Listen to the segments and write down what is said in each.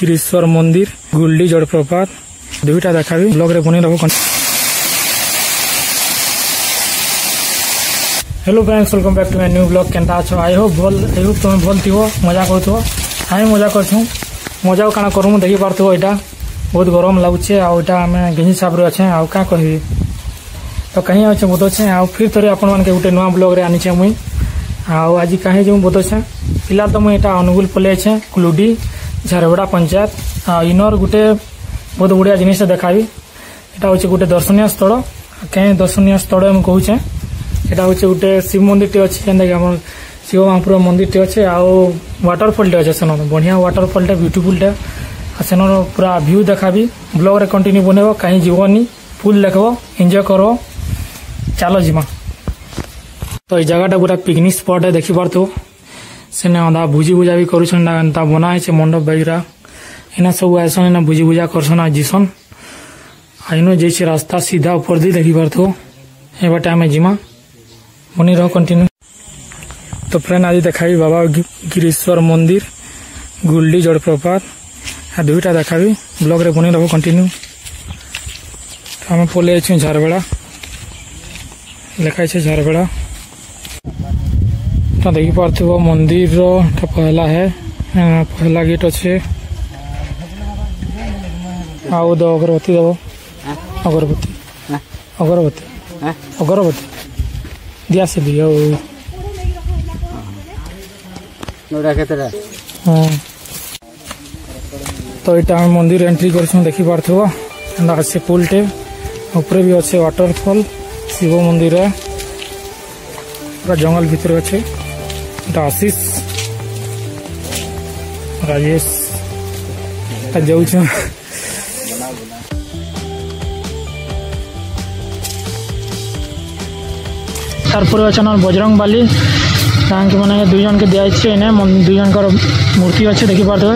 କ୍ଷୀରେଶ୍ୱର ମନ୍ଦିର ଗୁଲ୍ଡି ଜଳପ୍ରପାତ ଦୁଇଟା ଦେଖାବି ବ୍ଲଗ୍ରେ ବନେଇ ରଖ। Hello friends welcome back to my new blog केनता अच्छो आई होप भल आई होप तुम भल थी मज़ा कर मज़ा कर मज़ा काण करूँ देखी पार्थ यहाँ बहुत गरम लगुचे आटा आम गेंजी छाप्रे अच्छे आउ क्या कह तो कहीं अच्छे बहुत अच्छे आउ फिर थे आपण गोटे नुआ ब्लग्रे आनीचे मुई आज कहीं जो बहुत अच्छे फ़िलहाल तो मुझे यहाँ अनुगुल पलैचे क्लुडी ପଞ୍ଚାୟତ ଆଉ ଇନର ଗୋଟେ ବହୁତ ବଢ଼ିଆ ଜିନିଷ ଦେଖାବି ଏଇଟା ହଉଛି ଗୋଟେ ଦର୍ଶନୀୟ ସ୍ଥଳ କାହିଁ ଦର୍ଶନୀୟ ସ୍ଥଳ ମୁଁ କହୁଛେ এটা হচ্ছে গোটে শিব মন্দিরটি আছে যেটাকি আমার শিব মহাপুর মন্দিরটি আছে আউ ওয়াটরফলটি আছে সেন বঢ়িয়া ওয়াটরফলটা বিউটিফুলটা আর সেন পুরা ভিউ দেখাবি ব্লগরে কন্টিনিউ বনেব কাহি যাবনি ফুল দেখব এনজয় করব চাল ଯିମା ତ ଏଇ ଜାଗାଟା ପୁରା ପିକନିକ୍ ସ୍ପଟ୍ ଦେଖିପାରୁଥିବ ସେନେ ଅଧା ଭୁଜି ଭୁଜା ବି କରୁଛନ୍ ନା ଏନ୍ତା ବନା ହେଇଛେ ମଣ୍ଡପ ବାଗିରା। ଏନା ସବୁ ଆସନ୍ ଏନା ଭୁଜି ଭୁଜା କରସନ୍ ଆଉ ଯିସନ୍ ଆଇନୁ ଯାଇଛି ରାସ୍ତା ସିଧା ଉପର ଦେଇ ଦେଖିପାରୁଥିବ। ଏ ବାଟେ ଆମେ ଯିମା ବନି ରହ କଣ୍ଟିନ୍ୟୁ ତ ଫ୍ରେଣ୍ଡ ଆଜି ଦେଖାବି ବାବା ଗିରିଶ୍ୱର ମନ୍ଦିର ଗୁଲ୍ଡି ଜଳପ୍ରପାତ। ଆଉ ଦୁଇଟା ଦେଖାବି। ବ୍ଲଗ୍ରେ ବନି ରହ କଣ୍ଟିନ୍ୟୁ ଆମେ ପଲେଇ ଯାଇଛୁ ଝାରବେଡ଼ା ଲେଖା ହେଇଛେ ଝାରବେଡ଼ା देखी पार्थिव मंदिर पहला है। पहला गेट अच्छे। आओ अगरबत्ती दबो अगरबती अगरबत्ती। अगरबत्ती। दिया से हाँ। तो यहाँ मंदिर एंट्री कर देखी पार्थिव। अच्छे पुल टे। ऊपर भी अच्छे वाटरफॉल शिव मंदिर पूरा जंगल भितर अच्छे आशीष राजेश जाऊ তারপর আছে আমার বজরং বালি। তাকে মানে দুইজনকে দেওয়া হচ্ছে এনে। দুইজনকার মূর্তি আছে দেখিপারে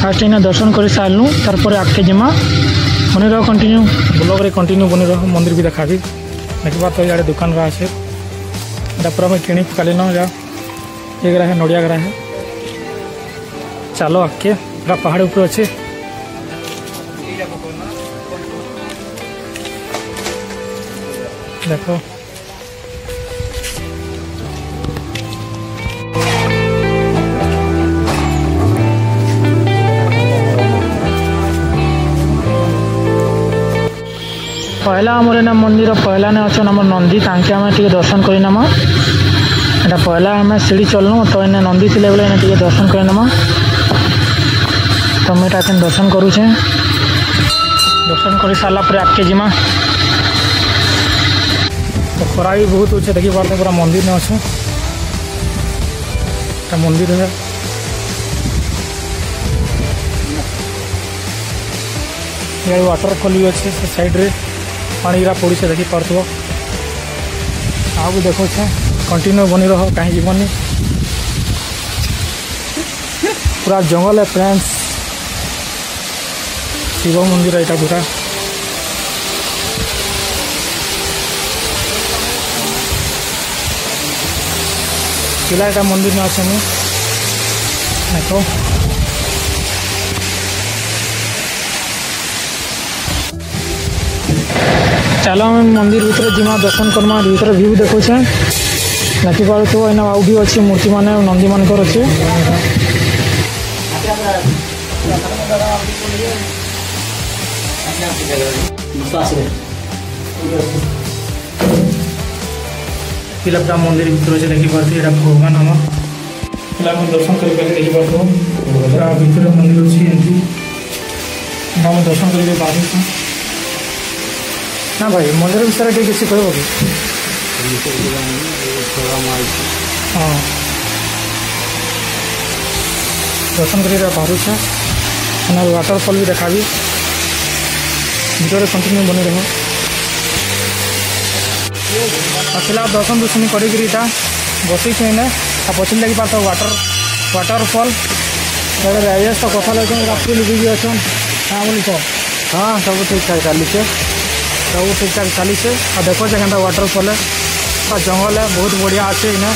ফার্স্ট এনে দর্শন করে সারলু। তারপরে আগকে জিমা। বনে রহ কন্টিনিউ ব্লগরে কন্টিনিউ বনে রহ মন্দির বি দেখাবি। দেখিপার তো ইয়াড়ে দোকানরা আছে। ଏଇଟା ପୁରା ଆମେ କିଣି କାଲିନ ଯା ଏ ଗ୍ରା ହେ ନଡ଼ିଆ ଗ୍ରା ହେ ଚାଲ ଆଗକେ ପୁରା ପାହାଡ଼ ଉପରେ ଅଛି ଦେଖ ପହିଲା ଆମର ଏଇନା ମନ୍ଦିର ପହିଲାନେ ଅଛନ୍ ଆମର ନନ୍ଦୀ ତାଙ୍କେ ଆମେ ଟିକେ ଦର୍ଶନ କରିନେମା ଏଇଟା ପହିଲା ଆମେ ସିଢ଼ି ଚଲନୁ ତ ଏନେ ନନ୍ଦୀ ଥିଲେ ବେଲେ ଏନେ ଟିକେ ଦର୍ଶନ କରିନେମା ତ ମୁଁ ଏଇଟା କେନ୍ ଦର୍ଶନ କରୁଛେ ଦର୍ଶନ କରି ସାରିଲା ପରେ ଆଗକେ ଯିମା ତ ଖରା ବି ବହୁତ ଅଛେ ଦେଖିପାରୁଛ ପୁରା ମନ୍ଦିର ନେ ଅଛେ ଏଟା ମନ୍ଦିର ହେ ଇଆଡ଼େ ୱାଟରଫଲ୍ ବି ଅଛେ ସେ ସାଇଡ଼୍ରେ ପାଣିଗୁରା ପଡ଼ୁଛେ ଦେଖିପାରୁଥିବ ଆଉ ବି ଦେଖୁଛେ କଣ୍ଟିନ୍ୟୁ ବନି ରହ କାହିଁ ଯିବନି। ପୁରା ଜଙ୍ଗଲ ଫ୍ରେଣ୍ଡସ୍ ଶିବ ମନ୍ଦିର ଏଇଟା ପୁରା। ପିଲା ଏଇଟା ମନ୍ଦିର ଅଛେ ମୁଁ ଦେଖ ଚାଲ ଆମେ ମନ୍ଦିର ଭିତରେ ଯିମା ଦର୍ଶନ କର୍ମା ଭିତରେ ଭିଉ ଦେଖୁଛେ। ଦେଖିପାରୁଥିବ ଏଇନା ଆଉ ବି ଅଛି ମୂର୍ତ୍ତିମାନେ ନନ୍ଦୀମାନଙ୍କର ଅଛି। ପିଲା ପୁରା ମନ୍ଦିର ଭିତରେ ଅଛି ଦେଖିପାରୁଥିବେ ଏଇଟା ଭଗବାନ ଆମ ପିଲାମାନେ ଦର୍ଶନ କରିପାରିଲେ ଦେଖିପାରୁଥିବ। ପୁରା ଭିତରେ ମନ୍ଦିର ଅଛି ଏମିତି। ଆମେ ଦର୍ଶନ କରିକି ବାହାରୁଛୁ। ନା ଭାଇ ମନ୍ଦିର ବିଷୟରେ ଟିକେ କିଛି କହିବ କି ହଁ ଦର୍ଶନ କରି ବାହାରୁଛେ ମାନେ ୱାଟରଫଲ୍ ବି ଦେଖାବି ଭିତରେ କଣ୍ଟିନ୍ୟୁ ବନେଇ ରହ ଆସିଲା ଦର୍ଶନ ଦୁର୍ଶନ କରିକିରି ଇଟା ବସିଛୁ ଏନେ ଆଉ ପଛରେ ଲାଗି ପାର୍ଥ ୱାଟର ୱାଟରଫଲ୍ ଇଆଡ଼େ ରାଜେଶ ତ କଥା ଲାଗିଛନ୍ ରାତ୍ରି ଲୁକି ବି ଅଛନ୍ କାଁ ବୋଲିଛ ହଁ ସବୁ ଠିକ୍ ଠାକ୍ ଚାଲିଛେ सब ठीक ठाक चलीचे आ देखो जे वाटरफल है। जंगल है, बहुत बढ़िया अच्छे इने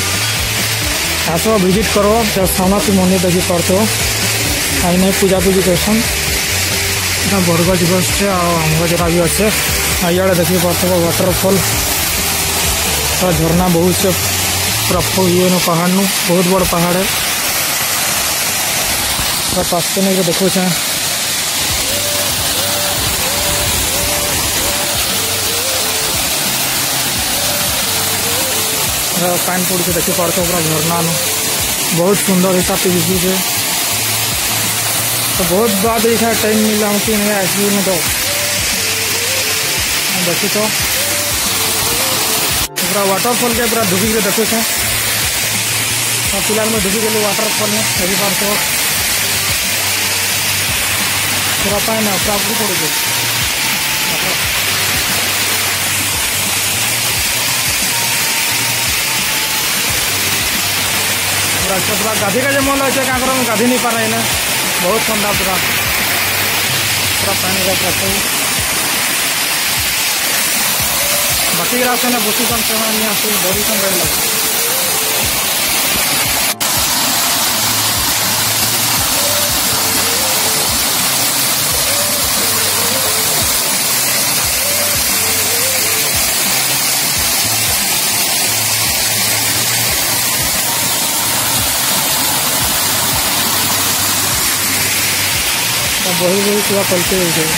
आस भिजिट कर सामाजिक मंदिर देखी करते आईने पूजा पूजी करसन बरगछ गछ है आम भी अच्छे। इे देखी पार्थ व्टरफल झरना बहुत से प्रफ ये नु पहाड़ नु बहुत बड़ पहाड़ है। पास नहीं तो देखो कानपुर के देख पड़ते पूरा झरना न बहुत सुंदर हिसाब से दिखी से तो बहुत बार देखा टाइम मिला हम कि नहीं आइसक्रीम में तो देखी तो। पूरा वाटरफॉल के पूरा डूबी के देखे थे और फ़िलहाल में डूबी गए वाटरफॉल में, अभी पार पूरा पैन है पूरा पड़ गई। पूरा पूरा गाधी का जो मन अच्छे क्या करो गाधी नहीं पा रहे ना बहुत ठंडा पूरा पूरा पानी का पूरा सब बाकी रास्ते में बसी कम से नहीं आसे बड़ी कम रह वही वही पूरा पलटे हुए गए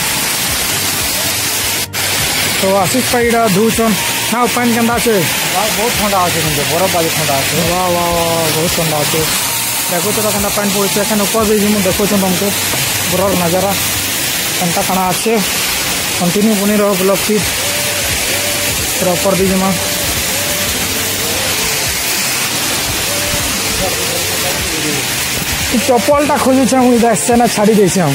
तो आशीष पाइडा धूचन ना पानी के अंदाज से। बहुत ठंडा आसे मुझे बरफबाजी ठंडा आसे वाह वाह वाह बहुत ठंडा आसे देखो तो क्या पानी पड़े एखन ऊपर भी मुझे देखो तुमको बरफ नज़ारा। कंटा कणा आसे कंटिन्यू बनी रहो ब्लॉक की। प्रॉपर ऊपर भी जमा चपलटा खोजुचे मुझे देखे ना छाड़ी देसी हम।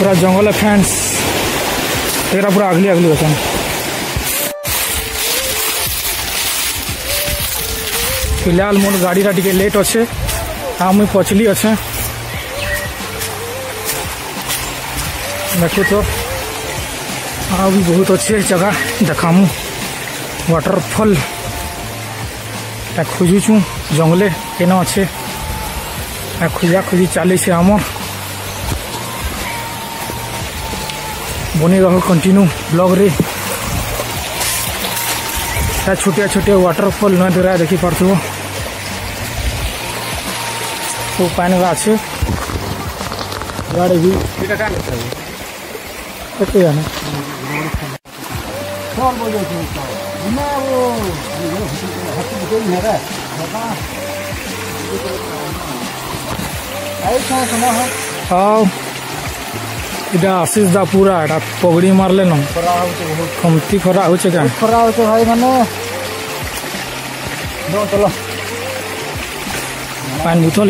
पूरा जंगल है फैंस तेरा पूरा अगली अगली होता है। फ़िलहाल मोर गाड़ीटा टे लेट अच्छे आ हाँ, मुई पचली अच्छे देखु तो भी बहुत अच्छे जगह देखामु वाटरफल खोजुचू जंगले कैन अच्छे खोजा खोजी चली से आमर। बने रहो कंटिन्यू ब्लॉग रे। क्या छोटे छोटे वाटरफॉल न दे रहा है देखी पार्थ तो पानी का अच्छे। गाड़ी भी कटे এটা पूरा দা পুরা मारले পগড়ি हो ন কমতি খরা হচ্ছে কেন খরা হচ্ছে ভাই মানে চলো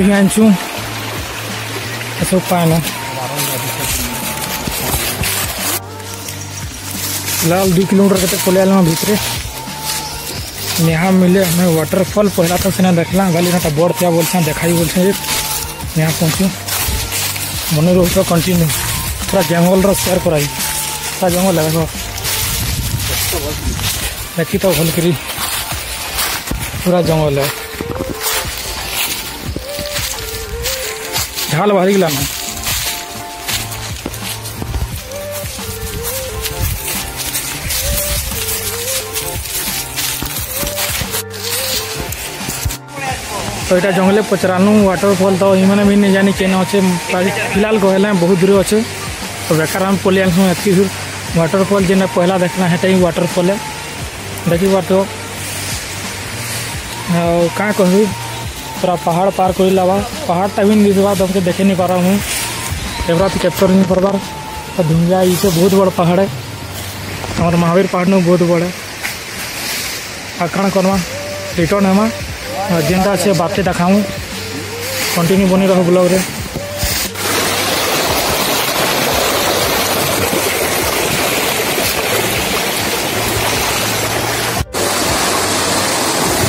फ़िलहाल दू किलोमीटर कते पलै भितरे। यहाँ मिले हमें वाटरफॉल पहला तो सीना देखला गली ना तो बड़ क्या बोल देखा बोल यहाँ पहुँचू। मन रोज कंटिन्यू पूरा जंगल रो शेयर कराई। पूरा जंगल है देखो देखी तो भल करी पूरा जंगल है। ढाल बाहरी गला ना। तो यहाँ जंगले पचरानु वाटरफॉल तो इमाने भी नहीं जानी केन अच्छे फ़िलहाल कहले बहुत दूर अच्छे तो हम पलि आसू एति वाटरफॉल जेन पहला देखना है ही वाटरफॉल है। देखी बार तो क्या कहबी पूरा पहाड़ पार कर लावा पहाड़टा भी नहीं दिखा तुमके देखे नहीं पारा हूँ। कैमरा तो कैप्चर नहीं तो धुंजा ये बहुत बड़ पहाड़ है। हमारे महावीर पहाड़ में बहुत बड़ा आ कण करमा रिटर्न हेमा जेनटा अच्छे बातें देखाऊँ। कंटिन्यू बनी रहो ब्लॉग रे।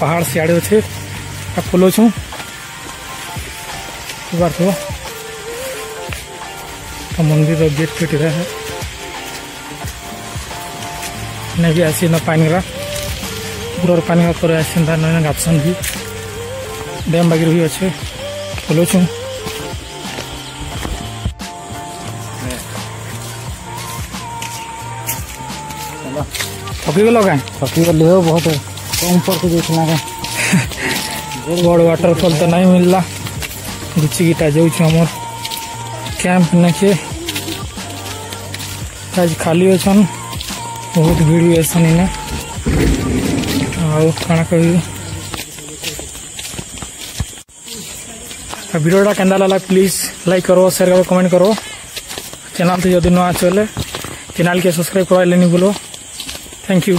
पहाड़ सियाड़े अच्छे खोलो छू। तो।, तो। मंदिर का गेट फिट रहे है। नहीं भी ऐसे ना पानी का पूरा पानी का पर ऐसे ना ना गापसन भी। डैम बगैर भी अच्छे। खोलो छू। थकी गल क्या थकी गल बहुत है। ऊपर से देखना बहुत बड़ वाटरफल तो नहीं मिल रहा। रुचि गीता जाऊ कैंप नखे आज खाली अच्छा बहुत भीड़ भी अच्छा इन्हें आण कह भिडा के लगा प्लीज़ लाइक करो शेयर करो कमेंट करो। चैनल तो जदि नुआ चले। चैनल के सब्सक्राइब करवा बोलो थैंक यू